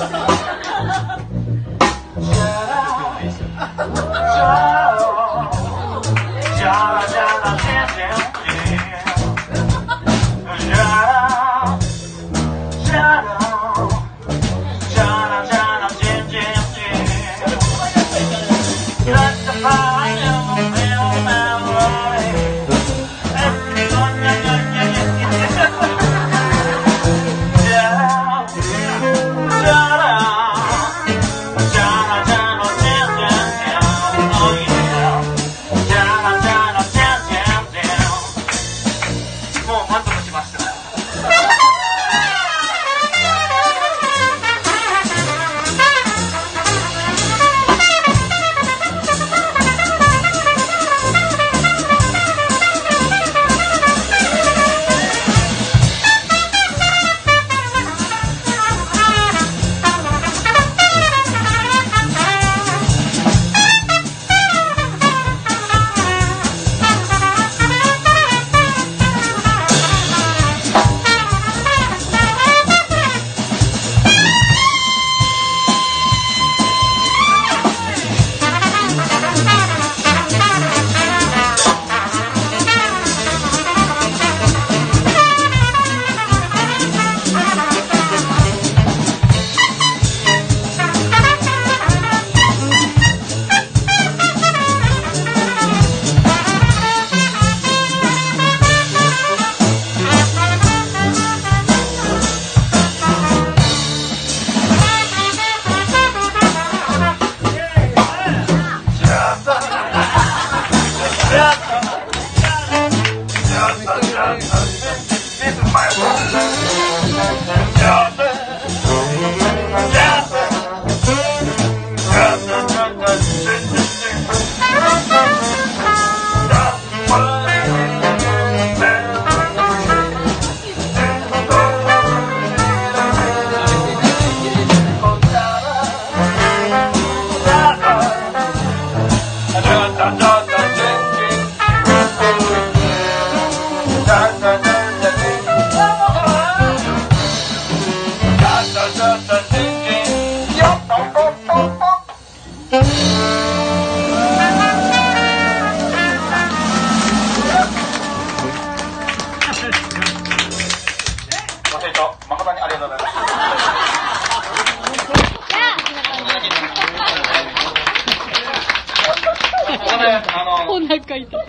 so お腹痛い。